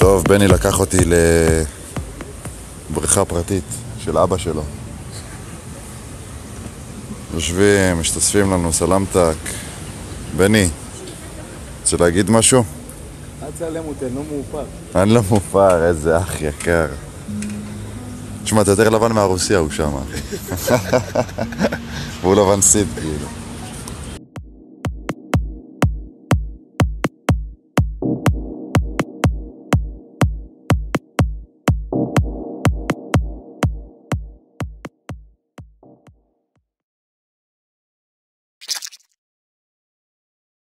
טוב, בני לקח אותי לבריכה פרטית של אבא שלו. יושבים, משתספים לנו, סלמתק. בני, רוצה להגיד משהו? אני לא מאופר. איזה אח יקר. תשמע, אתה יותר לבן מהרוסיה הוא שם, והוא לבן סיד, כאילו.